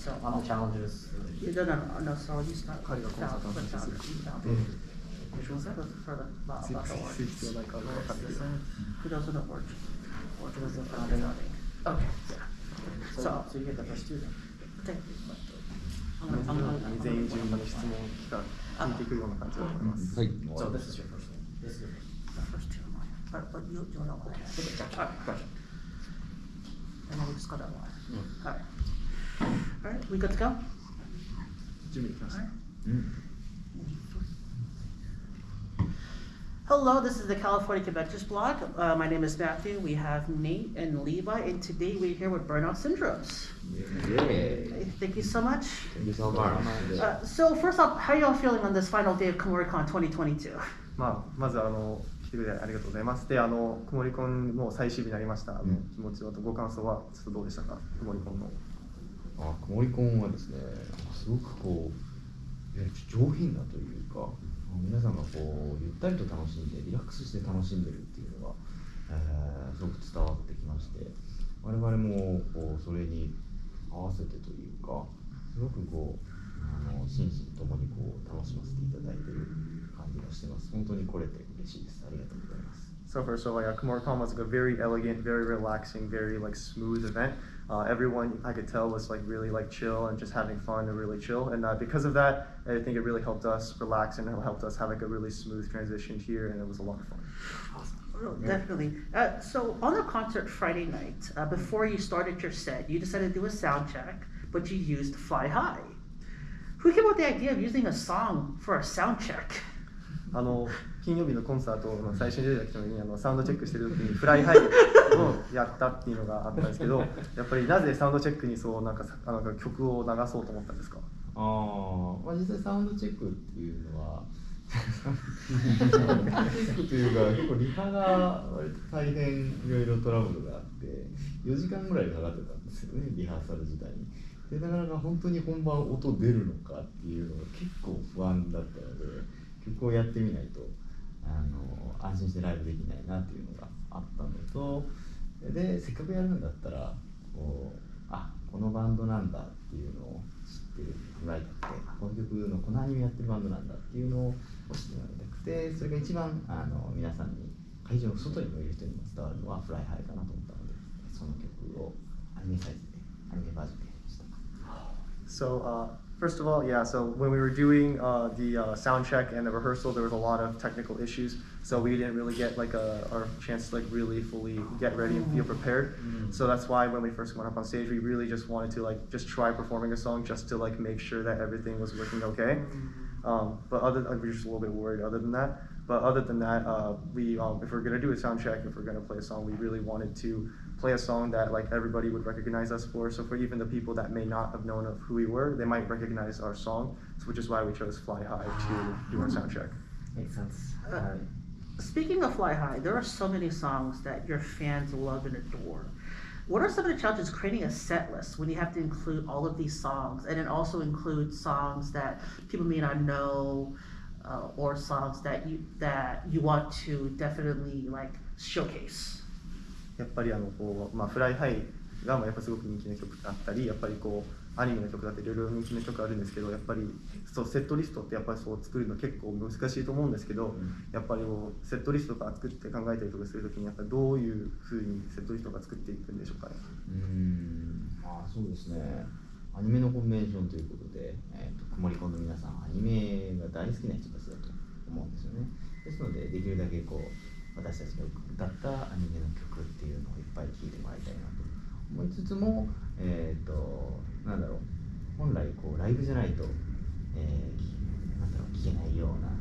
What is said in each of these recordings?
so on the challenges. You no, no, no, no, so you start. 彼がコンサートの down, 話 down, する down. で Which was that for the ど Who doesn't know origin? Origin is the founding. Okay. So, So- so you get the first two then. I'm gonna- 全員順番に質問聞か聞いていくような感じだと思います。はい。So this is your first one. This is your first. Two. But, but you, you'll know. Okay, gotcha. Gotcha. And then we just go down one. Alright. Alright, we good to go? 準備できました。 Hello, this is the California Conventions blog. Uh, my name is Matthew. We have Nate and Levi, and today we're here with Burnout Syndromes. Yay. Thank you so much. Thank you so much. Uh, so first off, how are y'all feeling on this final day of KomoriCon 2022? まあ、まずあの来てくれてありがとうございます。で、あの、くもりコンもう最終日になりました。あのうん気持ちはとご感想はちょっとどうでしたか、くもりコンの。 あ、くもりコンはですね、すごくこう、上品なというか、皆さんがこう、ゆったりと楽しんで、リラックスして楽しんでるっていうのが、えーすごく伝わってきまして、我々もこうそれに合わせてというか、すごくこう、あの心身ともにこう楽しませていただいてる感じがしてます。本当に来れて嬉しいです。ありがとうございます。So first of all, yeah, KomoriCon was like a very elegant, very relaxing, very like smooth event. Uh, everyone I could tell was like really like chill and just having fun and really chill. And uh, because of that, I think it really helped us relax and it helped us have like a really smooth transition here, and it was a lot of fun. Oh, Definitely. Uh, so on the concert Friday night, uh, before you started your set, you decided to do a sound check, but you used Fly High. Who came up with the idea of using a song for a sound check? あの金曜日のコンサートの最初に出てきた時にあのサウンドチェックしてる時にフライハイをやったっていうのがあったんですけど やっぱりなぜサウンドチェックにそうなんかさあの曲を流そうと思ったんですか？あーまあ、実際サウンドチェックっていうのはサウンドチェックというか結構リハが割と大変いろいろトラブルがあって4時間ぐらいかかってたんですよねリハーサル自体に。でなかなか本当に本番音出るのかっていうのが結構不安だったので曲をやってみないとあの安心してライブできないなっていうのがあったのとでせっかくやるんだったらこうあこのバンドなんだっていうのを知ってるもらいたくてこの曲のこのアニメやってるバンドなんだっていうのを知ってもらいたくてそれが一番あの皆さんに会場の外にもいる人にも伝わるのは FLY HIGH かなと思ったのでその曲をアニメサイズでアニメバージョンでやりました。So uh, first of all, yeah. So when we were doing uh, the uh, sound check and the rehearsal, there was a lot of technical issues. So we didn't really get like a, our chance to like really fully get ready and feel prepared. So that's why when we first went up on stage, we really just wanted to like just try performing a song just to like make sure that everything was working okay. Um, but other, we were just a little bit worried. Other than that, but other than that, uh, we um, if we're gonna do a sound check, if we're gonna play a song, we really wanted to play a song that like everybody would recognize us for. So for even the people that may not have known of who we were, they might recognize our song. So which is why we chose Fly High to do our sound check. Makes sense. Uh, Speaking of Fly High, there are so many songs that your fans love and adore. What are some of the challenges creating a set list when you have to include all of these songs and then also include songs that people may not know uh, or songs that you that you want to definitely like showcase? やっぱりあのこうまあフライハイがまあやっぱすごく人気の曲だったり、やっぱりこうアニメの曲だっていろいろ人気の曲あるんですけど、やっぱりそうセットリストってやっぱりそう作るの結構難しいと思うんですけど、やっぱりこうセットリストとか作って考えたりとかするときにやっぱりどういうふうにセットリストが作っていくんでしょうかね。うーん。まあそうですね。アニメのコンベンションということで、えー、とくもりこんの皆さんアニメが大好きな人たちだと思うんですよね。ですのでできるだけこう私たちが歌ったアニメの曲っていうのをいっぱい聴いてもらいたいなと思いつつもえっ、となんだろう本来こうライブじゃないと、えーなんだろう聴けないような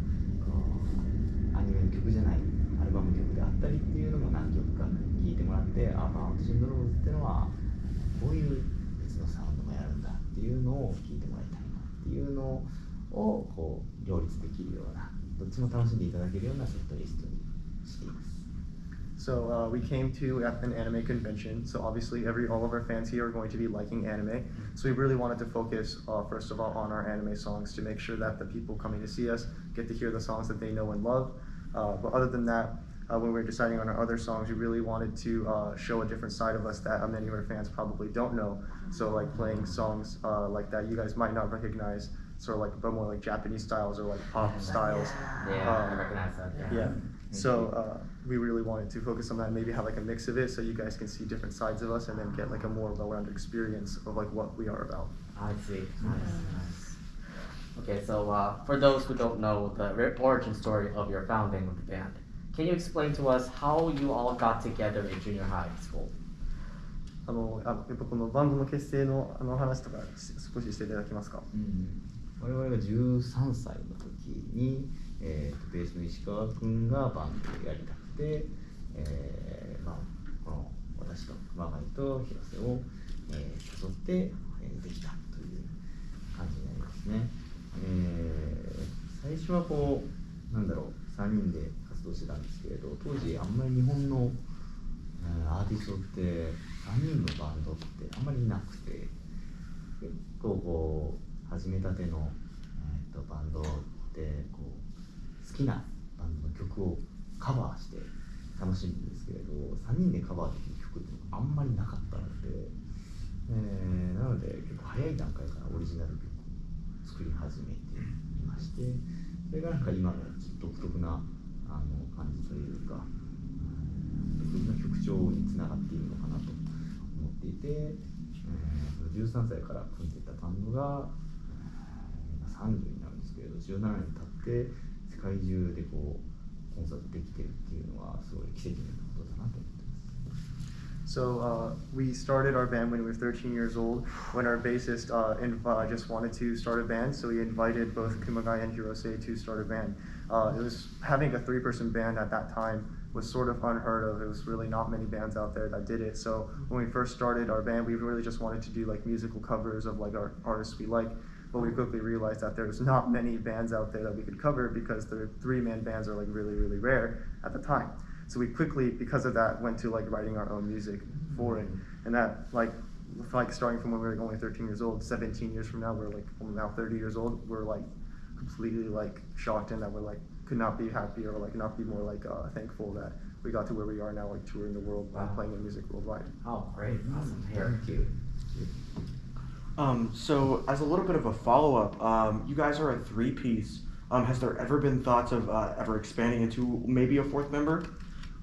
アニメの曲じゃないアルバム曲であったりっていうのも何曲か聴いてもらってあバーンシンドローズってのはこういう別のサウンドもやるんだっていうのを聞いてもらいたいなっていうのをこう両立できるようなどっちも楽しんでいただけるようなセットリストに So uh, we came to an anime convention. So obviously, every all of our fans here are going to be liking anime. So we really wanted to focus, uh, first of all, on our anime songs to make sure that the people coming to see us get to hear the songs that they know and love. Uh, but other than that, uh, when we were deciding on our other songs, we really wanted to uh, show a different side of us that uh, many of our fans probably don't know. So like playing songs uh, like that you guys might not recognize, sort of like but more like Japanese styles or like pop styles. Yeah, I Um, recognize that. Yeah. Yeah. So uh, we really wanted to focus on that, maybe have like a mix of it, so you guys can see different sides of us, and then get like a more well-rounded experience of like what we are about. I see. Nice, nice. Okay, so uh, for those who don't know the re- origin story of your founding of the band, can you explain to us how you all got together in junior high school? あのあやっぱこのバンドの結成のあの話とかし少ししていただけますか。うん我々が13歳の時に、 えーとベースの石川君がバンドをやりたくて、えーまあ、この私と熊谷と広瀬を、えー誘って、えーできたという感じになりますね、えー最初はこうなんだろう3人で活動してたんですけれど当時あんまり日本の、えーアーティストって3人のバンドってあんまりいなくて結構こう始めたての、えー、とバンドでこうきなバンドの曲をカバーして楽しむんですけれど3人でカバーできる曲ってのあんまりなかったので、えーなので結構早い段階からオリジナル曲を作り始めていましてそれがなんか今の独特なあの感じというか独特な曲調につながっているのかなと思っていて、えー13歳から組んでたバンドが、30になるんですけれど17年経って 界中でこうコンサートできてるっていうのはすごい奇跡のようなことだなと思ってます。 So uh, we started our band when we were 13 years old. When our bassist uh, inv- uh, just wanted to start a band, so he invited both Kumagai and Hirose to start a band. Uh, it was having a three-person band at that time was sort of unheard of. It was really not many bands out there that did it. So when we first started our band, we really just wanted to do like musical covers of like our artists we like. But we quickly realized that there's not many bands out there that we could cover because the three-man bands are like really, really rare at the time. So we quickly, because of that, went to like writing our own music for it, and that like like starting from when we were only 13 years old, 17 years from now, we're like well, now 30 years old. We're like completely like shocked and that we're like could not be happier or like not be more like uh, thankful that we got to where we are now, like touring the world Wow. and playing our music worldwide. Oh, great. Awesome. Here. Thank you. Um, so as a little bit of a follow up, um, you guys are a three piece. Um, has there ever been thoughts of uh, ever expanding into maybe a fourth member?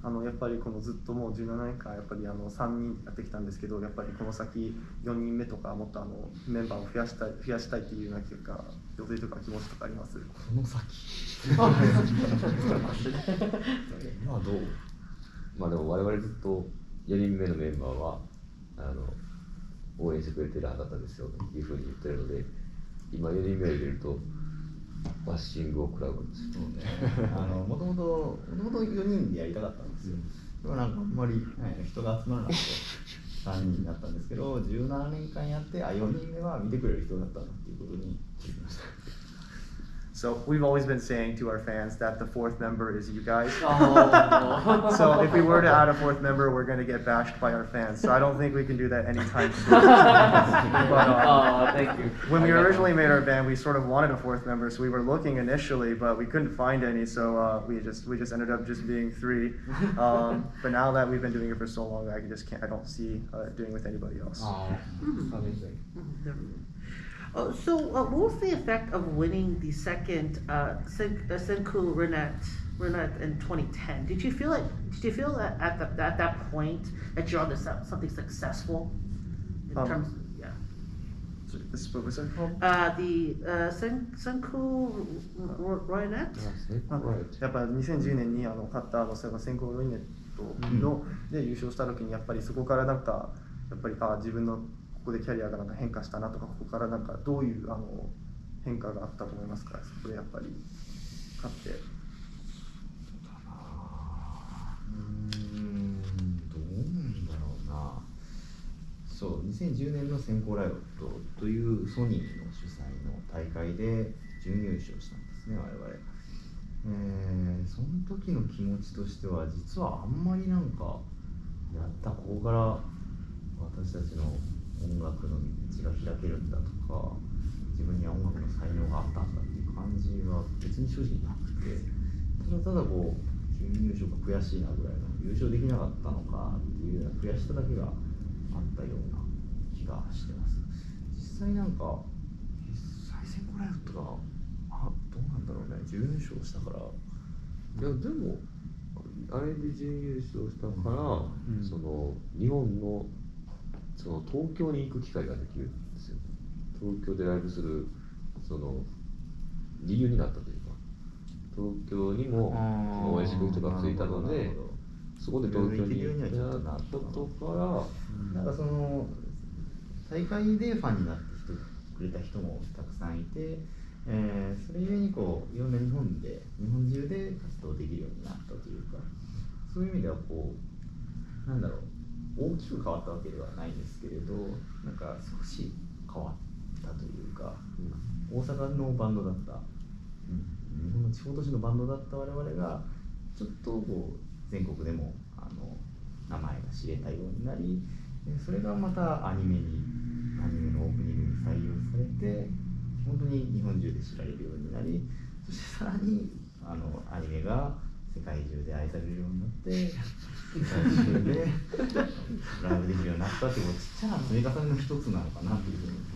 あのやっぱりこのずっともう17年間やっぱりあの3人やってきたんですけどやっぱりこの先4人目とかもっとあのメンバーを増やしたい増やしたいっていうなんか予定とか気持ちとかありますこの先今はどうまあでも我々ずっと4人目のメンバーはあの応援してくれてる方ですよというふうに言ってるので今4人目を入れるとバッシングを食らうんですよね、あのもともともともと4人でやりたかったんですよ、でもなんかあんまり、はい人が集まらなくて3人になったんですけど17年間やってあ4人目は見てくれる人だったなっていうことに気づきました So we've always been saying to our fans that the fourth member is you guys. Oh. So if we were to add a fourth member, we're going to get bashed by our fans. So I don't think we can do that anytime soon. But, uh, oh, thank you. when we originally made our band, we sort of wanted a fourth member, so we were looking initially, but we couldn't find any. So uh, we just we just ended up just being three. Um, but now that we've been doing it for so long, I just can't. I don't see uh, doing it with anybody else. Oh, amazing. Uh, so, uh, what was the effect of winning the second uh, Sen- uh, Senku Renat Renat in 2010? Did you feel like did you feel that at the, at that point that you're on to some- something successful in Um, terms? Yeah. So this what was it called? Uh, the uh, Sen- Senku Renat. あやっぱ2010年にあの勝ったあのその先行ロイネットの、で優勝した時にやっぱりそこからなんかやっぱりあ自分の ここでキャリアがなんか変化したなとかここからなんかどういうあの変化があったと思いますか？そこでやっぱり勝って。うんどうなんだろうな。そう2010年の先行ライオットというソニーの主催の大会で準優勝したんですね我々。えーその時の気持ちとしては実はあんまりなんかやったここから私たちの音楽の道が開けるんだとか自分には音楽の才能があったんだっていう感じは別に正直なくてただただこう日準優勝が悔しいなぐらいの優勝できなかったのかっていうような悔しさだけがあったような気がしてます。実際なんか再選コライフとかあどうなんだろうね。準優勝したから。いやでもあれで準優勝したから、ん。その日本のその東京に行く機会ができるんですよ。東京でライブするその理由になったというか。東京にもその応援してくれる人がついたのでそこで東京に行ったたことからなんかその大会でファンになって人くれた人もたくさんいて、えーそれゆえにこういろんな日本で日本中で活動できるようになったというかそういう意味ではこうなんだろう大きく変わったわけではないですけれどなんか少し変わったというか、大阪のバンドだった、日本の地方都市のバンドだった我々がちょっとこう全国でもあの名前が知れたようになりそれがまたアニメにアニメのオープニングに採用されて本当に日本中で知られるようになりそしてさらにあのアニメが 世界中で愛されるようになって世界中でライブできるようになったってこうちっちゃな積み重ねの一つなのかなというふうに思って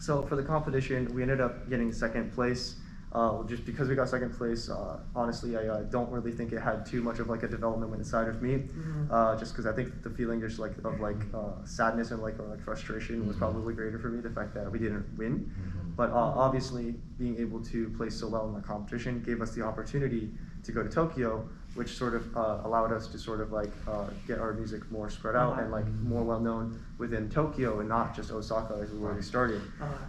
So for the competition, we ended up getting second place. Uh, just because we got second place, uh, honestly, I uh, don't really think it had too much of like a development inside of me. Uh, just because I think the feeling just like of like uh, sadness and like or, like frustration was probably greater for me. The fact that we didn't win, but uh, obviously being able to play so well in the competition gave us the opportunity to go to Tokyo, which sort of uh, allowed us to sort of like uh, get our music more spread out and like more well known within Tokyo and not just Osaka as where we started.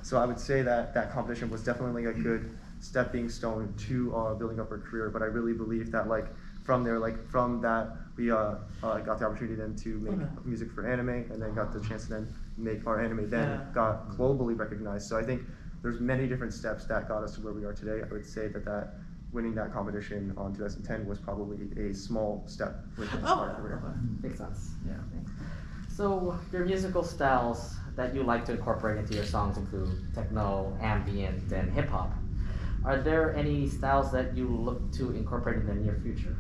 So I would say that that competition was definitely a good stepping stone to uh, building up our career. But I really believe that like from there, like from that, we uh, uh, got the opportunity then to make music for anime, and then got the chance to then make our anime. Then Yeah. got globally recognized. So I think there's many different steps that got us to where we are today. I would say that that winning that competition on 2010 was probably a small step within Oh, our career. okay. Makes sense. Yeah. So your musical styles that you like to incorporate into your songs include techno, ambient, and hip hop. Are there any styles that you look to incorporate in the near future?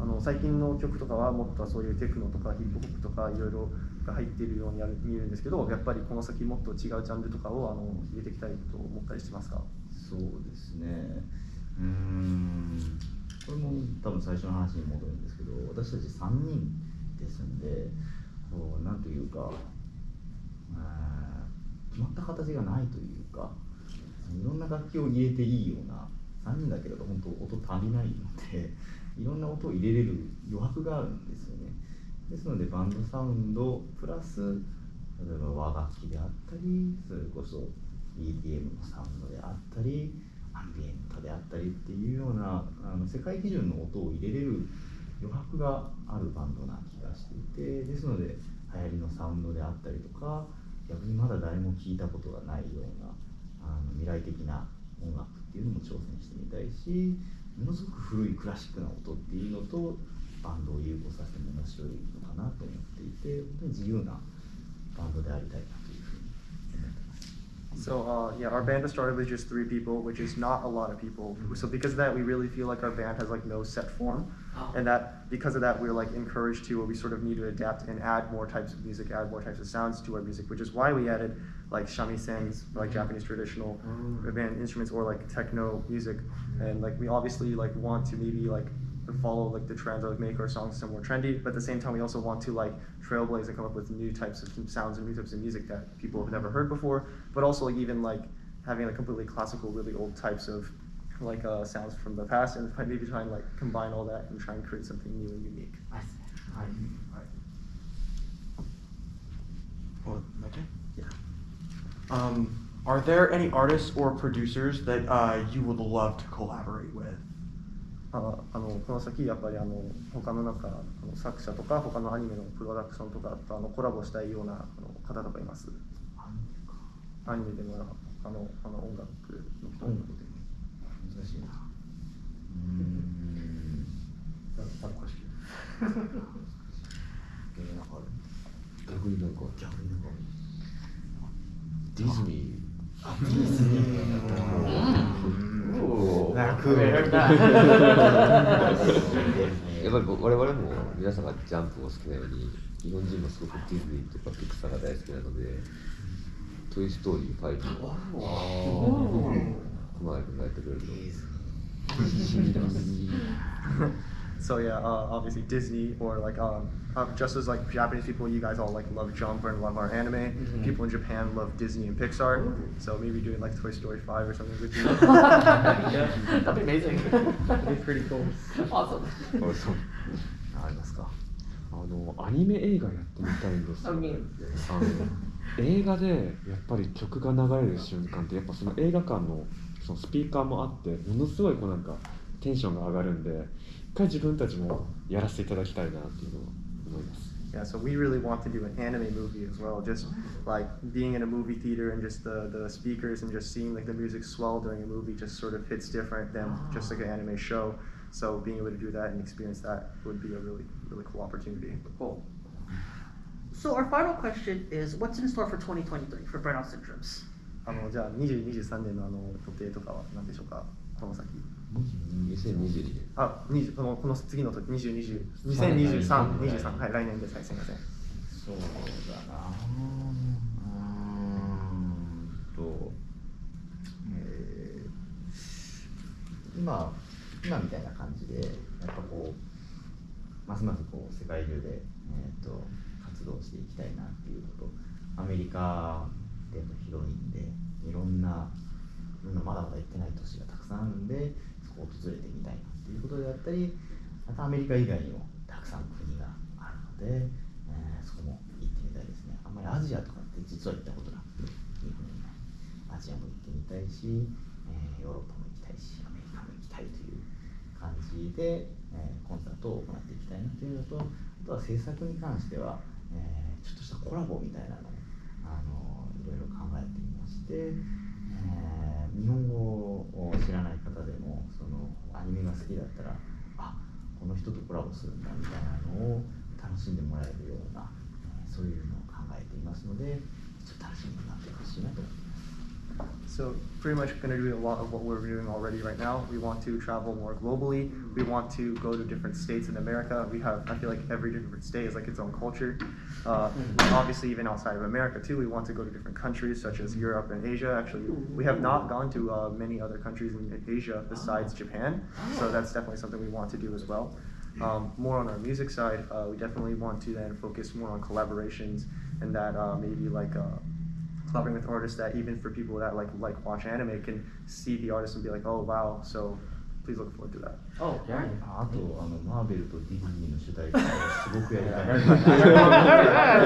あの最近の曲とかはもっとそういうテクノとかヒップホップとかいろいろが入っているようにやる見えるんですけどやっぱりこの先もっと違うジャンルとかをあの入れていきたいと思ったりしてますかそうですねうん。これも多分最初の話に戻るんですけど私たち3人ですんでこうなんというかあー決まった形がないというかいろんな楽器を入れていいような3人だけだと本当音足りないのでいろんな音を入れれる余白があるんですよね。ですのでバンドサウンドプラス例えば和楽器であったりそれこそ EDM のサウンドであったりアンビエントであったりっていうようなあの世界基準の音を入れれる余白があるバンドな気がしていてですので流行りのサウンドであったりとか逆にまだ誰も聞いたことがないようなあの未来的な音楽っていうのも挑戦してみたいしものすごく古いクラシックな音っていうのとバンドを融合させても面白いのかなと思っていて本当に自由なバンドでありたいな So uh, yeah, our band has started with just three people, which is not a lot of people. So because of that, we really feel like our band has like no set form, and that because of that, we're like encouraged to, or we sort of need to adapt and add more types of music, add more types of sounds to our music, which is why we added like shamisen, like Japanese traditional band instruments, or like techno music, and like we obviously like want to maybe like follow like the trends or like make our songs some more trendy but at the same time we also want to like trailblaze and come up with new types of sounds and new types of music that people have never heard before but also like even like having like completely classical really old types of like uh, sounds from the past and maybe try and like combine all that and try and create something new and unique I see. I Well, okay. Yeah. Um, are there any artists or producers that uh, you would love to collaborate with? ああのこの先やっぱりあの他のなんかあの作者とか他のアニメのプロダクションとかとあのコラボしたいようなあの方とかいます。アニメでも他のあの音楽の人音楽で。難しいな。うーん。かある逆になんか逆になんか。ディズニあディズニーー Ooh. なんか I heard that. やっぱり僕我々も皆さんがジャンプを好きなように日本人もすごくディズニーとかピクサーが大好きなので「トイ・ストーリー5」を熊谷君がやってくれると信じてます So yeah, uh, obviously Disney or like um, uh, just as like Japanese people, you guys all like love Jump and love our anime. People in Japan love Disney and Pixar. So maybe doing like Toy Story 5 or something with you. That'd be amazing. That'd be pretty cool. awesome. あそうありますかあのアニメ映画やってみたいんですよあの映画でやっぱり曲が流れる瞬間ってやっぱその映画館のそのスピーカーもあってものすごいこうなんかテンションが上がるんで一回自分たちもやらせていただきたいなっていうのを思います Yeah, so we really want to do an anime movie as well. Just like being in a movie theater and just the, the speakers and just seeing like the music swell during a movie just sort of hits different than just like an anime show. So being able to do that and experience that would be a really, really cool opportunity. cool. So our final question is, what's in store for 2023 for burnout syndromes? あのじゃあ20、23年のあの予定とかは何でしょうかこの先。 2022年。あ、20このこの次の時20、20、2023、23、はい、来年です。はい、すみません。そう。だなうーんと、えー今今みたいな感じでやっぱこうますますこう世界中で、えー、と活動していきたいなっていうこと。アメリカでも広いんでいろんなまだまだ行ってない都市がたくさんあるんで訪れてみたいなっていうことであったりまたアメリカ以外にもたくさん国があるので、えーそこも行ってみたいですね。あんまりアジアとかって実は行ったことなくて日本にアジアも行ってみたいし、えーヨーロッパも行きたいしアメリカも行きたいという感じで、えーコンサートを行っていきたいなというのとあとは制作に関しては、えーちょっとしたコラボみたいなのをあのいろいろ考えていまして、えー日本語を知らない方でもそのアニメが好きだったらあこの人とコラボするんだみたいなのを楽しんでもらえるような、そういうのを考えていますのでちょっと楽しみになってほしいなと思います。So pretty much going to do a lot of what we're doing already right now. We want to travel more globally. We want to go to different states in America. We have, I feel like every different state is like its own culture. Uh, obviously, even outside of America too, we want to go to different countries such as Europe and Asia. Actually, we have not gone to uh, many other countries in Asia besides Japan. So that's definitely something we want to do as well. Um, more on our music side, uh, we definitely want to then focus more on collaborations and that uh, maybe like uh, collaborating with artists that even for people that like like watch anime can see the artist and be like, oh wow. So please look forward to that. Oh, yeah. あとあのマーベルとディズニーの主題歌をすごくやりたい。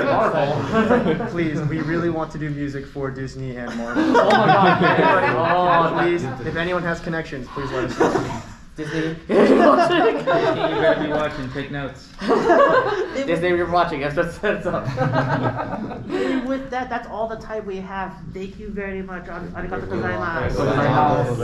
Marvel. please, we really want to do music for Disney and Marvel. Oh my god. Everybody, Oh, please, if anyone has connections, please let us know. Disney. You better be watching, take notes. Disney, you're watching. That's what's that's up. And with that, that's all the time we have. Thank you very much. Ar- Arigatou gozaimasu.